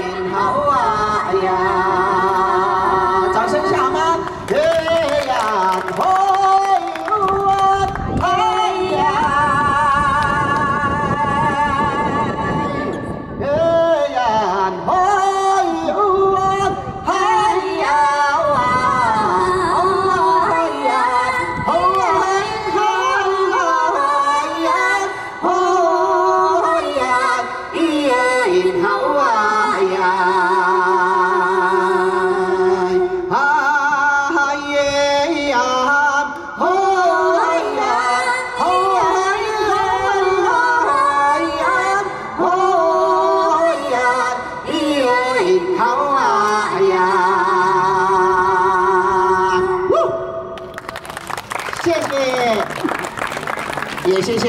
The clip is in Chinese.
อยเขาว่าอย่า 谢谢。也谢谢。